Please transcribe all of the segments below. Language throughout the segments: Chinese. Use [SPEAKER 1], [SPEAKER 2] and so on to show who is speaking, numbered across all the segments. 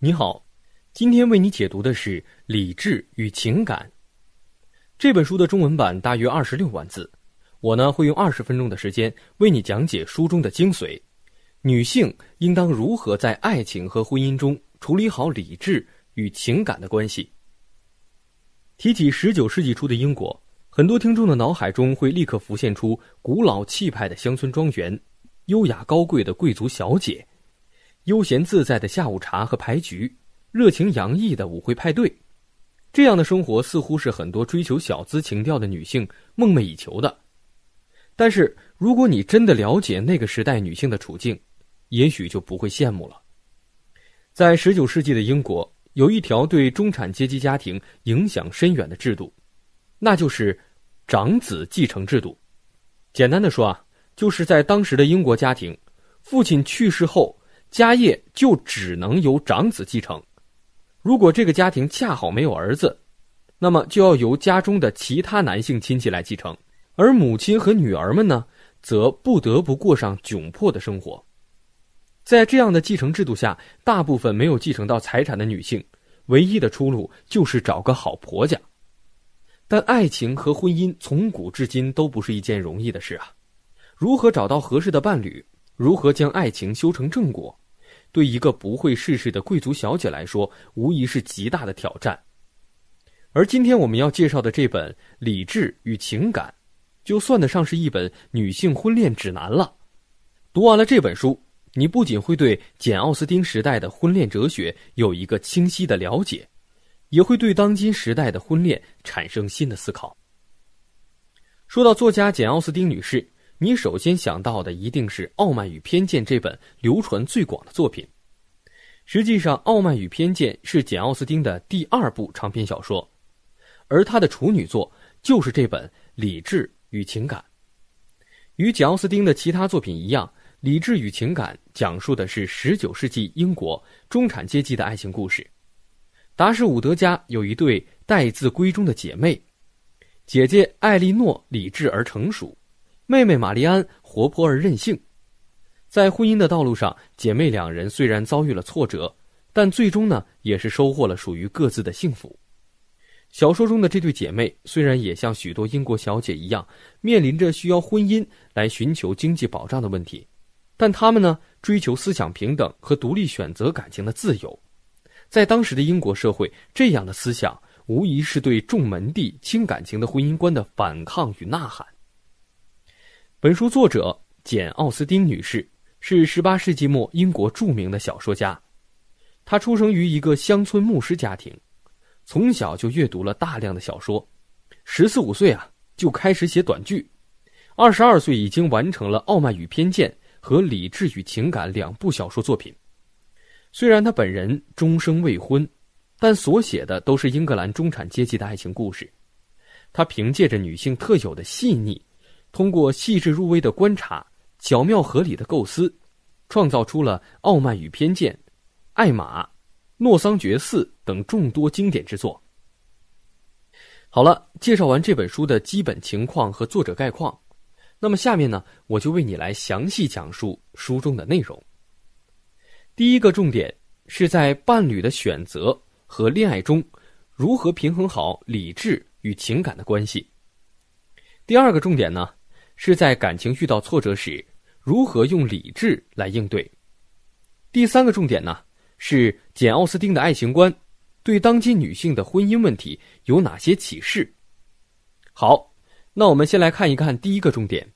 [SPEAKER 1] 你好，今天为你解读的是《理智与情感》这本书的中文版，大约二十六万字。我呢会用二十分钟的时间为你讲解书中的精髓：女性应当如何在爱情和婚姻中处理好理智与情感的关系。提起十九世纪初的英国，很多听众的脑海中会立刻浮现出古老气派的乡村庄园、优雅高贵的贵族小姐。悠闲自在的下午茶和牌局，热情洋溢的舞会派对，这样的生活似乎是很多追求小资情调的女性梦寐以求的。但是，如果你真的了解那个时代女性的处境，也许就不会羡慕了。在十九世纪的英国，有一条对中产阶级家庭影响深远的制度，那就是长子继承制度。简单的说啊，就是在当时的英国家庭，父亲去世后。家业就只能由长子继承，如果这个家庭恰好没有儿子，那么就要由家中的其他男性亲戚来继承，而母亲和女儿们呢，则不得不过上窘迫的生活。在这样的继承制度下，大部分没有继承到财产的女性，唯一的出路就是找个好婆家。但爱情和婚姻从古至今都不是一件容易的事啊，如何找到合适的伴侣，如何将爱情修成正果？对一个不会世事的贵族小姐来说，无疑是极大的挑战。而今天我们要介绍的这本《理智与情感》，就算得上是一本女性婚恋指南了。读完了这本书，你不仅会对简·奥斯汀时代的婚恋哲学有一个清晰的了解，也会对当今时代的婚恋产生新的思考。说到作家简·奥斯汀女士。你首先想到的一定是《傲慢与偏见》这本流传最广的作品。实际上，《傲慢与偏见》是简·奥斯汀的第二部长篇小说，而他的处女作就是这本《理智与情感》。与简·奥斯汀的其他作品一样，《理智与情感》讲述的是19世纪英国中产阶级的爱情故事。达什伍德家有一对待字闺中的姐妹，姐姐艾莉诺理智而成熟。妹妹玛丽安活泼而任性，在婚姻的道路上，姐妹两人虽然遭遇了挫折，但最终呢，也是收获了属于各自的幸福。小说中的这对姐妹虽然也像许多英国小姐一样，面临着需要婚姻来寻求经济保障的问题，但她们呢，追求思想平等和独立选择感情的自由。在当时的英国社会，这样的思想无疑是对重门第、轻感情的婚姻观的反抗与呐喊。本书作者简·奥斯汀女士是18世纪末英国著名的小说家，她出生于一个乡村牧师家庭，从小就阅读了大量的小说，十四五岁啊就开始写短剧，二十二岁已经完成了《傲慢与偏见》和《理智与情感》两部小说作品。虽然她本人终生未婚，但所写的都是英格兰中产阶级的爱情故事。她凭借着女性特有的细腻。通过细致入微的观察、巧妙合理的构思，创造出了《傲慢与偏见》《艾玛》《诺桑觉寺》等众多经典之作。好了，介绍完这本书的基本情况和作者概况，那么下面呢，我就为你来详细讲述书中的内容。第一个重点是在伴侣的选择和恋爱中，如何平衡好理智与情感的关系。第二个重点呢？是在感情遇到挫折时，如何用理智来应对？第三个重点呢，是简·奥斯汀的爱情观，对当今女性的婚姻问题有哪些启示？好，那我们先来看一看第一个重点，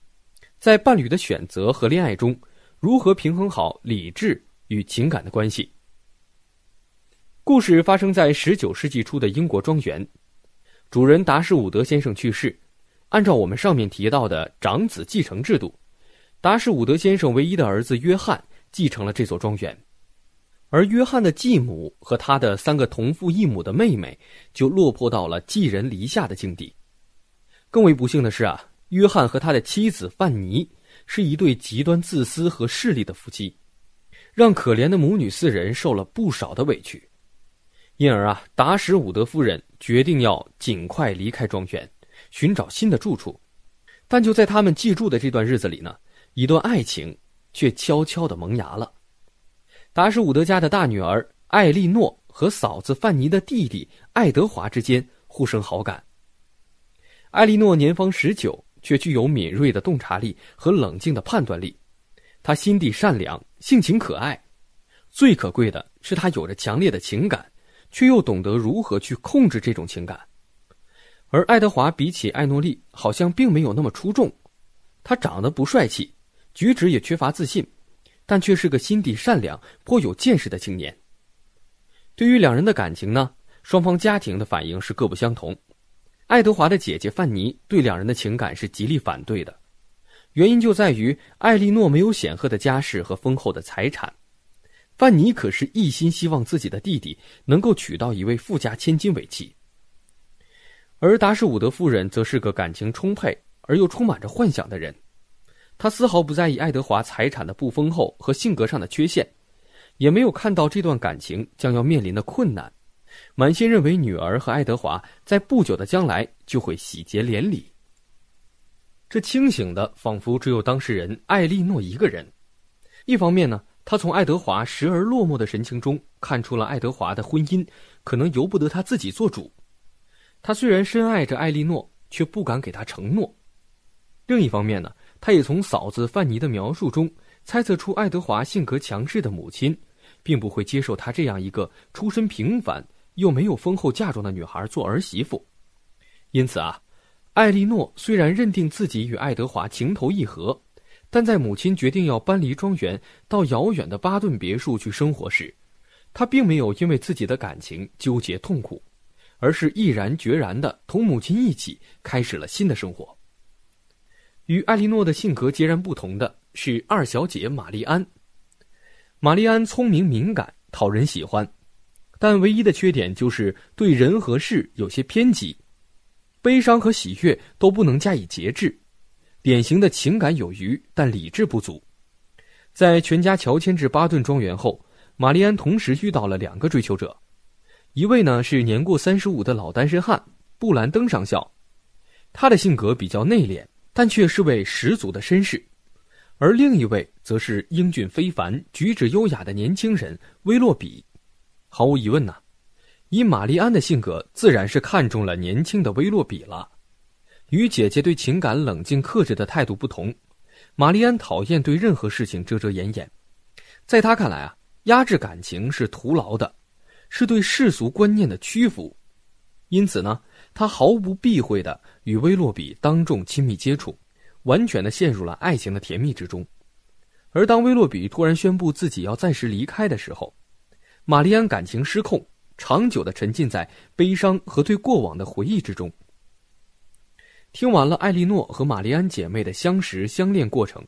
[SPEAKER 1] 在伴侣的选择和恋爱中，如何平衡好理智与情感的关系？故事发生在十九世纪初的英国庄园，主人达什伍德先生去世。按照我们上面提到的长子继承制度，达什伍德先生唯一的儿子约翰继承了这座庄园，而约翰的继母和他的三个同父异母的妹妹就落魄到了寄人篱下的境地。更为不幸的是啊，约翰和他的妻子范尼是一对极端自私和势利的夫妻，让可怜的母女四人受了不少的委屈。因而啊，达什伍德夫人决定要尽快离开庄园。寻找新的住处，但就在他们寄住的这段日子里呢，一段爱情却悄悄的萌芽了。达什伍德家的大女儿艾莉诺和嫂子范尼的弟弟爱德华之间互生好感。艾莉诺年方十九，却具有敏锐的洞察力和冷静的判断力。她心地善良，性情可爱，最可贵的是她有着强烈的情感，却又懂得如何去控制这种情感。而爱德华比起艾诺莉，好像并没有那么出众。他长得不帅气，举止也缺乏自信，但却是个心地善良、颇有见识的青年。对于两人的感情呢，双方家庭的反应是各不相同。爱德华的姐姐范尼对两人的情感是极力反对的，原因就在于艾莉诺没有显赫的家世和丰厚的财产，范尼可是一心希望自己的弟弟能够娶到一位富家千金为妻。而达什伍德夫人则是个感情充沛而又充满着幻想的人，她丝毫不在意爱德华财产的不丰厚和性格上的缺陷，也没有看到这段感情将要面临的困难，满心认为女儿和爱德华在不久的将来就会喜结连理。这清醒的仿佛只有当事人艾莉诺一个人。一方面呢，她从爱德华时而落寞的神情中看出了爱德华的婚姻可能由不得他自己做主。他虽然深爱着艾莉诺，却不敢给她承诺。另一方面呢，他也从嫂子范尼的描述中猜测出爱德华性格强势的母亲，并不会接受他这样一个出身平凡又没有丰厚嫁妆的女孩做儿媳妇。因此啊，艾莉诺虽然认定自己与爱德华情投意合，但在母亲决定要搬离庄园到遥远的巴顿别墅去生活时，她并没有因为自己的感情纠结痛苦。而是毅然决然的同母亲一起开始了新的生活。与艾莉诺的性格截然不同的是二小姐玛丽安。玛丽安聪明敏感，讨人喜欢，但唯一的缺点就是对人和事有些偏激，悲伤和喜悦都不能加以节制，典型的情感有余，但理智不足。在全家乔迁至巴顿庄园后，玛丽安同时遇到了两个追求者。一位呢是年过三十五的老单身汉布兰登上校，他的性格比较内敛，但却是位十足的绅士；而另一位则是英俊非凡、举止优雅的年轻人威洛比。毫无疑问呐，以玛丽安的性格，自然是看中了年轻的威洛比了。与姐姐对情感冷静克制的态度不同，玛丽安讨厌对任何事情遮遮掩掩，在她看来啊，压制感情是徒劳的。是对世俗观念的屈服，因此呢，他毫不避讳的与威洛比当众亲密接触，完全的陷入了爱情的甜蜜之中。而当威洛比突然宣布自己要暂时离开的时候，玛丽安感情失控，长久的沉浸在悲伤和对过往的回忆之中。听完了艾莉诺和玛丽安姐妹的相识相恋过程，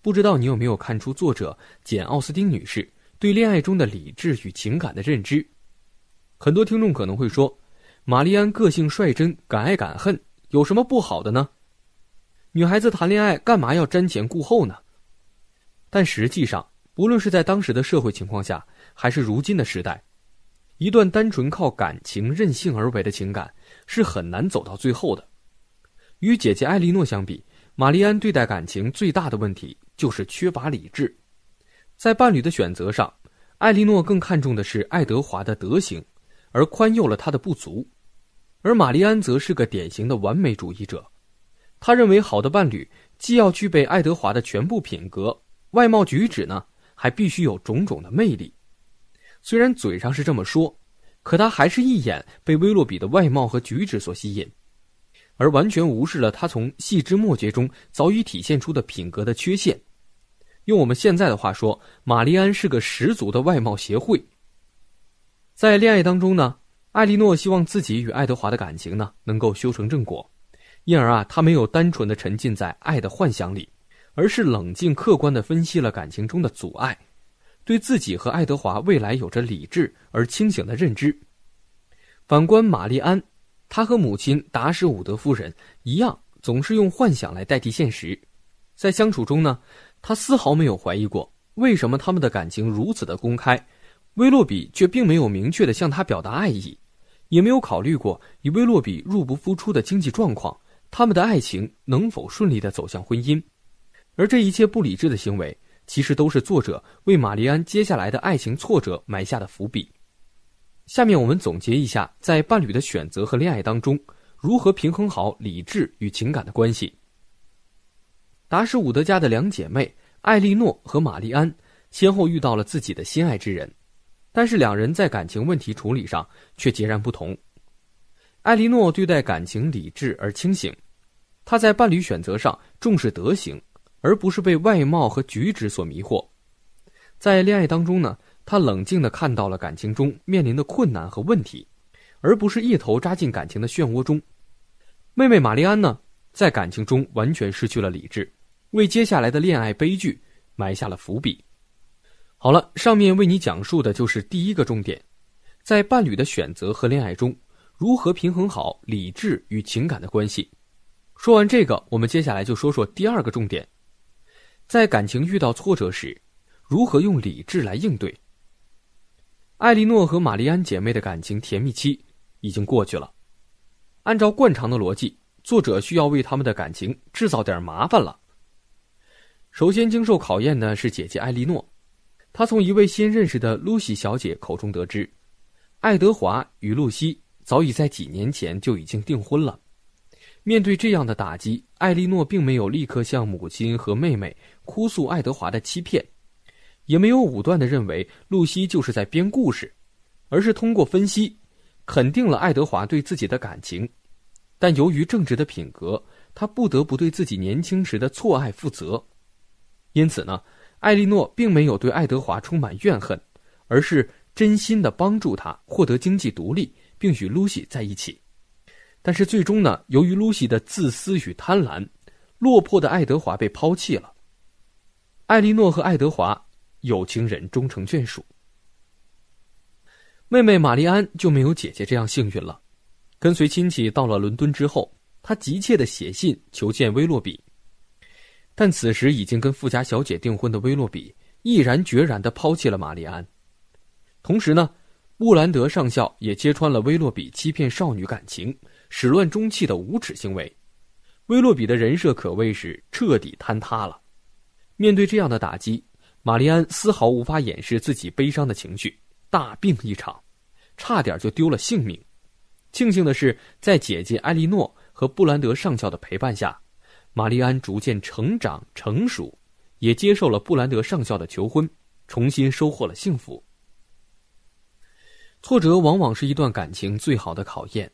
[SPEAKER 1] 不知道你有没有看出作者简·奥斯汀女士对恋爱中的理智与情感的认知？很多听众可能会说，玛丽安个性率真，敢爱敢恨，有什么不好的呢？女孩子谈恋爱干嘛要瞻前顾后呢？但实际上，不论是在当时的社会情况下，还是如今的时代，一段单纯靠感情任性而为的情感是很难走到最后的。与姐姐艾莉诺相比，玛丽安对待感情最大的问题就是缺乏理智，在伴侣的选择上，艾莉诺更看重的是爱德华的德行。而宽宥了他的不足，而玛丽安则是个典型的完美主义者。他认为，好的伴侣既要具备爱德华的全部品格，外貌举止呢，还必须有种种的魅力。虽然嘴上是这么说，可他还是一眼被威洛比的外貌和举止所吸引，而完全无视了他从细枝末节中早已体现出的品格的缺陷。用我们现在的话说，玛丽安是个十足的外貌协会。在恋爱当中呢，艾莉诺希望自己与爱德华的感情呢能够修成正果，因而啊，她没有单纯的沉浸在爱的幻想里，而是冷静客观的分析了感情中的阻碍，对自己和爱德华未来有着理智而清醒的认知。反观玛丽安，她和母亲达什伍德夫人一样，总是用幻想来代替现实，在相处中呢，他丝毫没有怀疑过为什么他们的感情如此的公开。威洛比却并没有明确的向他表达爱意，也没有考虑过以威洛比入不敷出的经济状况，他们的爱情能否顺利的走向婚姻。而这一切不理智的行为，其实都是作者为玛丽安接下来的爱情挫折埋下的伏笔。下面我们总结一下，在伴侣的选择和恋爱当中，如何平衡好理智与情感的关系。达什伍德家的两姐妹艾莉诺和玛丽安先后遇到了自己的心爱之人，但是两人在感情问题处理上却截然不同。艾莉诺对待感情理智而清醒，她在伴侣选择上重视德行。而不是被外貌和举止所迷惑，在恋爱当中呢，她冷静地看到了感情中面临的困难和问题，而不是一头扎进感情的漩涡中。妹妹玛丽安呢，在感情中完全失去了理智，为接下来的恋爱悲剧埋下了伏笔。好了，上面为你讲述的就是第一个重点，在伴侣的选择和恋爱中，如何平衡好理智与情感的关系。说完这个，我们接下来就说说第二个重点。在感情遇到挫折时，如何用理智来应对？艾莉诺和玛丽安姐妹的感情甜蜜期已经过去了。按照惯常的逻辑，作者需要为他们的感情制造点麻烦了。首先经受考验的是姐姐艾莉诺，她从一位新认识的露西小姐口中得知，爱德华与露西早已在几年前就已经订婚了。面对这样的打击，艾莉诺并没有立刻向母亲和妹妹哭诉爱德华的欺骗，也没有武断地认为露西就是在编故事，而是通过分析，肯定了爱德华对自己的感情。但由于正直的品格，他不得不对自己年轻时的错爱负责。因此呢，艾莉诺并没有对爱德华充满怨恨，而是真心的帮助他获得经济独立，并与露西在一起。但是最终呢，由于露西的自私与贪婪，落魄的爱德华被抛弃了。艾莉诺和爱德华有情人终成眷属。妹妹玛丽安就没有姐姐这样幸运了。跟随亲戚到了伦敦之后，她急切的写信求见威洛比。但此时已经跟富家小姐订婚的威洛比毅然决然的抛弃了玛丽安。同时呢，布兰德上校也揭穿了威洛比欺骗少女感情。始乱终弃的无耻行为，威洛比的人设可谓是彻底坍塌了。面对这样的打击，玛丽安丝毫无法掩饰自己悲伤的情绪，大病一场，差点就丢了性命。庆幸的是，在姐姐艾莉诺和布兰德上校的陪伴下，玛丽安逐渐成长成熟，也接受了布兰德上校的求婚，重新收获了幸福。挫折往往是一段感情最好的考验。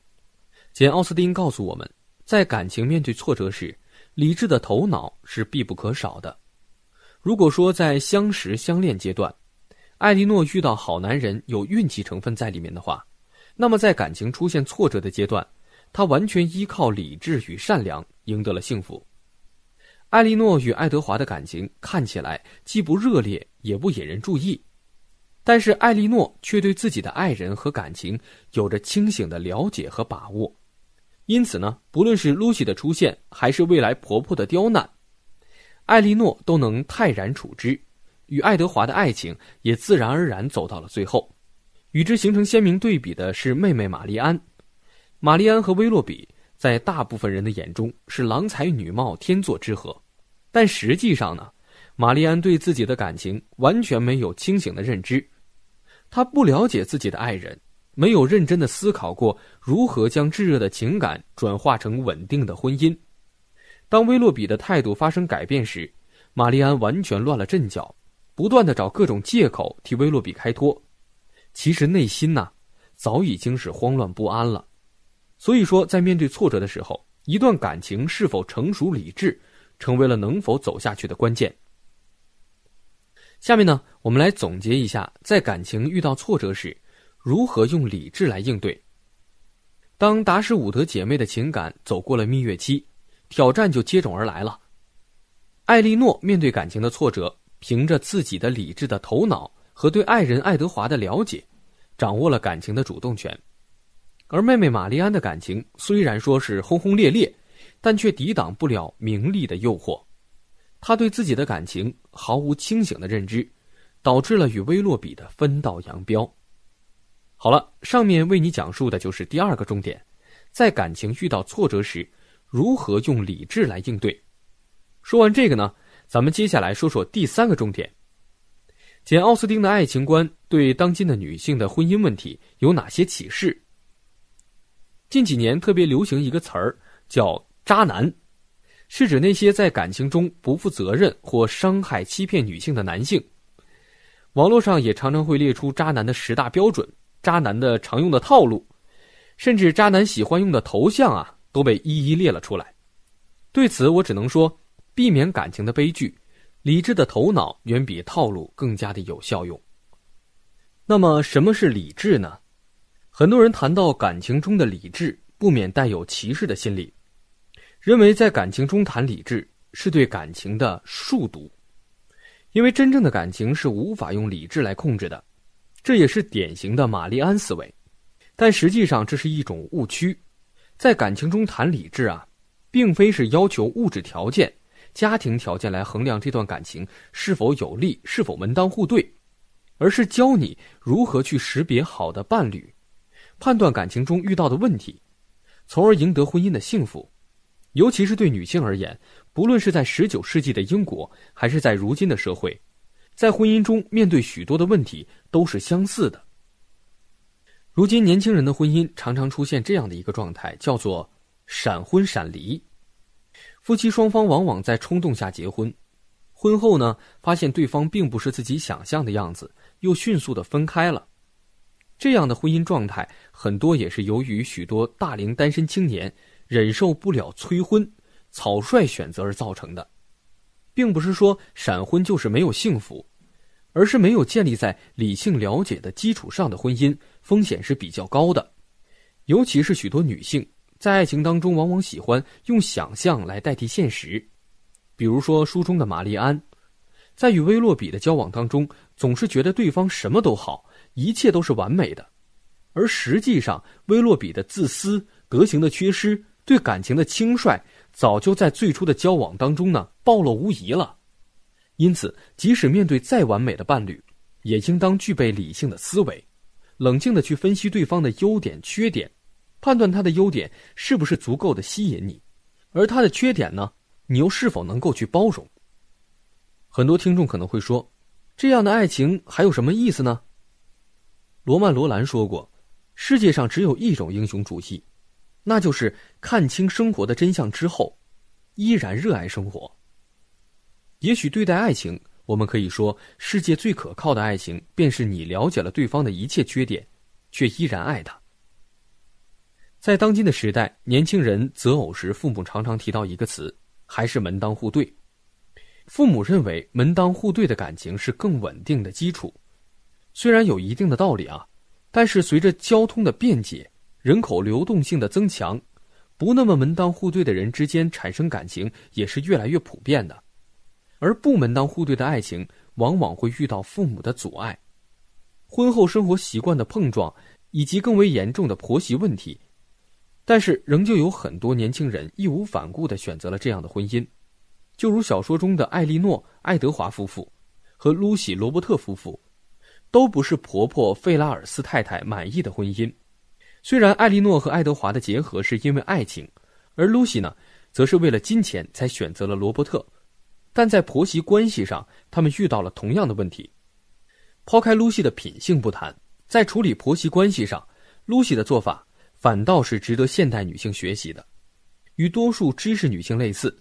[SPEAKER 1] 简·奥斯汀告诉我们，在感情面对挫折时，理智的头脑是必不可少的。如果说在相识相恋阶段，艾莉诺遇到好男人有运气成分在里面的话，那么在感情出现挫折的阶段，她完全依靠理智与善良赢得了幸福。艾莉诺与爱德华的感情看起来既不热烈也不引人注意，但是艾莉诺却对自己的爱人和感情有着清醒的了解和把握。因此呢，不论是露西的出现，还是未来婆婆的刁难，艾莉诺都能泰然处之，与爱德华的爱情也自然而然走到了最后。与之形成鲜明对比的是妹妹玛丽安。玛丽安和威洛比在大部分人的眼中是郎才女貌、天作之合，但实际上呢，玛丽安对自己的感情完全没有清醒的认知，她不了解自己的爱人。没有认真的思考过如何将炙热的情感转化成稳定的婚姻。当威洛比的态度发生改变时，玛丽安完全乱了阵脚，不断的找各种借口替威洛比开脱。其实内心呐，早已经是慌乱不安了。所以说，在面对挫折的时候，一段感情是否成熟理智，成为了能否走下去的关键。下面呢，我们来总结一下，在感情遇到挫折时。如何用理智来应对？当达什伍德姐妹的情感走过了蜜月期，挑战就接踵而来了。艾莉诺面对感情的挫折，凭着自己的理智的头脑和对爱人爱德华的了解，掌握了感情的主动权。而妹妹玛丽安的感情虽然说是轰轰烈烈，但却抵挡不了名利的诱惑。她对自己的感情毫无清醒的认知，导致了与威洛比的分道扬镳。好了，上面为你讲述的就是第二个重点，在感情遇到挫折时，如何用理智来应对。说完这个呢，咱们接下来说说第三个重点：简·奥斯汀的爱情观对当今的女性的婚姻问题有哪些启示？近几年特别流行一个词儿，叫“渣男”，是指那些在感情中不负责任或伤害、欺骗女性的男性。网络上也常常会列出渣男的十大标准、渣男的常用的套路，甚至渣男喜欢用的头像啊，都被一一列了出来。对此，我只能说，避免感情的悲剧，理智的头脑远比套路更加的有效用。那么，什么是理智呢？很多人谈到感情中的理智，不免带有歧视的心理，认为在感情中谈理智是对感情的术毒，因为真正的感情是无法用理智来控制的，这也是典型的玛丽安思维。但实际上这是一种误区，在感情中谈理智啊，并非是要求物质条件、家庭条件来衡量这段感情是否有利、是否门当户对，而是教你如何去识别好的伴侣。判断感情中遇到的问题，从而赢得婚姻的幸福。尤其是对女性而言，不论是在十九世纪的英国，还是在如今的社会，在婚姻中面对许多的问题都是相似的。如今年轻人的婚姻常常出现这样的一个状态，叫做闪婚闪离。夫妻双方往往在冲动下结婚，婚后呢，发现对方并不是自己想象的样子，又迅速的分开了。这样的婚姻状态，很多也是由于许多大龄单身青年忍受不了催婚、草率选择而造成的，并不是说闪婚就是没有幸福，而是没有建立在理性了解的基础上的婚姻，风险是比较高的。尤其是许多女性在爱情当中，往往喜欢用想象来代替现实，比如说书中的玛丽安，在与威洛比的交往当中，总是觉得对方什么都好。一切都是完美的，而实际上，威洛比的自私、德行的缺失、对感情的轻率，早就在最初的交往当中呢暴露无遗了。因此，即使面对再完美的伴侣，也应当具备理性的思维，冷静的去分析对方的优点、缺点，判断他的优点是不是足够的吸引你，而他的缺点呢，你又是否能够去包容。很多听众可能会说，这样的爱情还有什么意思呢？罗曼·罗兰说过：“世界上只有一种英雄主义，那就是看清生活的真相之后，依然热爱生活。”也许对待爱情，我们可以说，世界最可靠的爱情，便是你了解了对方的一切缺点，却依然爱他。在当今的时代，年轻人择偶时，父母常常提到一个词，还是门当户对。父母认为，门当户对的感情是更稳定的基础。虽然有一定的道理啊，但是随着交通的便捷、人口流动性的增强，不那么门当户对的人之间产生感情也是越来越普遍的。而不门当户对的爱情，往往会遇到父母的阻碍、婚后生活习惯的碰撞，以及更为严重的婆媳问题。但是，仍旧有很多年轻人义无反顾地选择了这样的婚姻，就如小说中的艾莉诺·爱德华夫妇和露西·罗伯特夫妇。都不是婆婆费拉尔斯太太满意的婚姻。虽然艾莉诺和爱德华的结合是因为爱情，而露西呢，则是为了金钱才选择了罗伯特，但在婆媳关系上，他们遇到了同样的问题。抛开露西的品性不谈，在处理婆媳关系上，露西的做法反倒是值得现代女性学习的。与多数知识女性类似，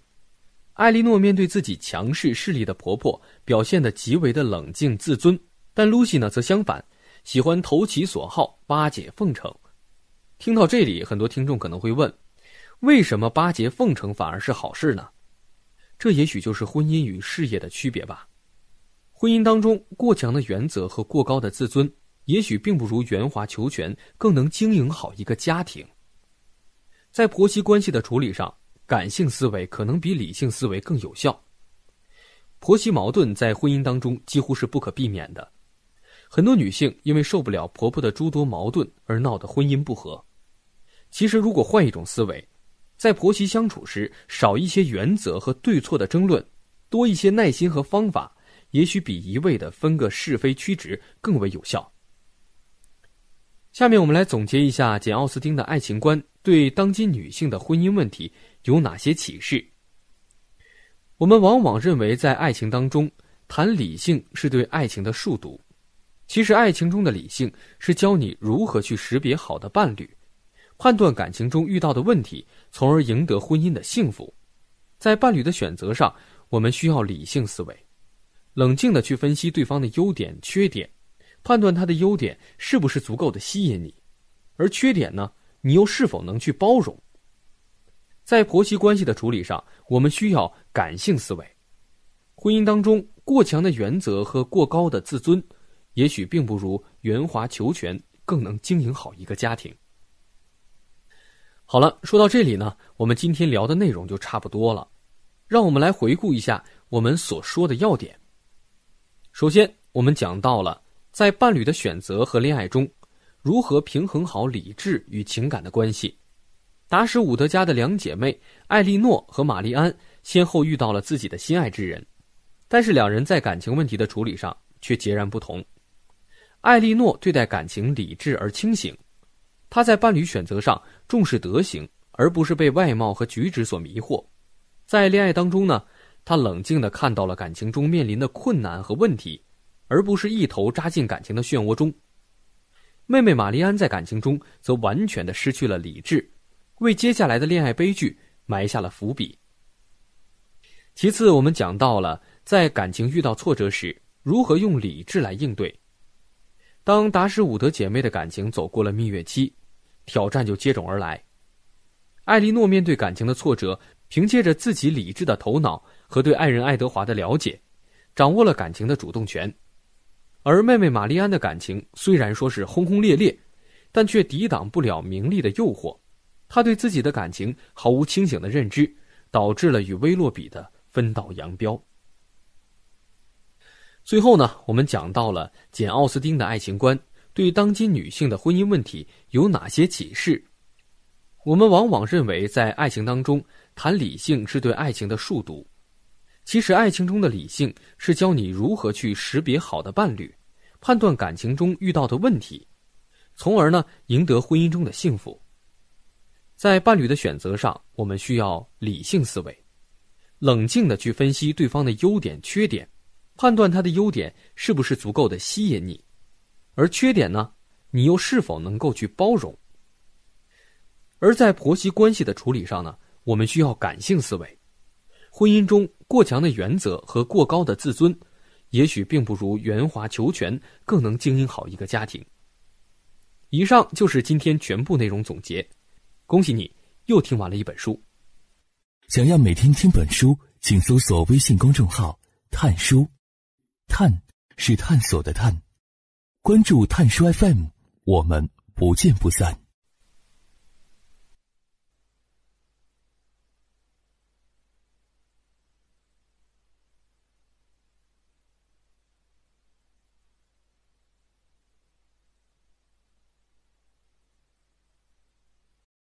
[SPEAKER 1] 艾莉诺面对自己强势势力的婆婆，表现得极为的冷静自尊。但露西呢，则相反，喜欢投其所好，巴结奉承。听到这里，很多听众可能会问：为什么巴结奉承反而是好事呢？这也许就是婚姻与事业的区别吧。婚姻当中，过强的原则和过高的自尊，也许并不如圆滑求全更能经营好一个家庭。在婆媳关系的处理上，感性思维可能比理性思维更有效。婆媳矛盾在婚姻当中几乎是不可避免的。很多女性因为受不了婆婆的诸多矛盾而闹得婚姻不和。其实，如果换一种思维，在婆媳相处时少一些原则和对错的争论，多一些耐心和方法，也许比一味的分个是非曲直更为有效。下面我们来总结一下简·奥斯汀的爱情观对当今女性的婚姻问题有哪些启示。我们往往认为，在爱情当中谈理性是对爱情的数独，其实爱情中的理性是教你如何去识别好的伴侣，判断感情中遇到的问题，从而赢得婚姻的幸福。在伴侣的选择上，我们需要理性思维，冷静的去分析对方的优点、缺点，判断他的优点是不是足够的吸引你，而缺点呢，你又是否能去包容。在婆媳关系的处理上，我们需要感性思维。婚姻当中，过强的原则和过高的自尊，也许并不如圆滑求全更能经营好一个家庭。好了，说到这里呢，我们今天聊的内容就差不多了。让我们来回顾一下我们所说的要点。首先，我们讲到了在伴侣的选择和恋爱中，如何平衡好理智与情感的关系。达什伍德家的两姐妹艾莉诺和玛丽安先后遇到了自己的心爱之人，但是两人在感情问题的处理上却截然不同。艾莉诺对待感情理智而清醒，她在伴侣选择上重视德行，而不是被外貌和举止所迷惑。在恋爱当中呢，她冷静地看到了感情中面临的困难和问题，而不是一头扎进感情的漩涡中。妹妹玛丽安在感情中则完全的失去了理智。为接下来的恋爱悲剧埋下了伏笔。其次，我们讲到了在感情遇到挫折时，如何用理智来应对。当达什伍德姐妹的感情走过了蜜月期，挑战就接踵而来。艾莉诺面对感情的挫折，凭借着自己理智的头脑和对爱人爱德华的了解，掌握了感情的主动权。而妹妹玛丽安的感情虽然说是轰轰烈烈，但却抵挡不了名利的诱惑。她对自己的感情毫无清醒的认知，导致了与威洛比的分道扬镳。最后呢，我们讲到了简·奥斯汀的爱情观对当今女性的婚姻问题有哪些启示。我们往往认为，在爱情当中谈理性是对爱情的数独，其实爱情中的理性是教你如何去识别好的伴侣，判断感情中遇到的问题，从而呢赢得婚姻中的幸福。在伴侣的选择上，我们需要理性思维，冷静的去分析对方的优点、缺点，判断他的优点是不是足够的吸引你，而缺点呢，你又是否能够去包容。而在婆媳关系的处理上呢，我们需要感性思维，婚姻中过强的原则和过高的自尊，也许并不如圆滑求全更能经营好一个家庭。以上就是今天全部内容总结。恭喜你，又听完了一本书。
[SPEAKER 2] 想要每天听本书，请搜索微信公众号“探书”，探是探索的探。关注“探书 FM”，我们不见不散。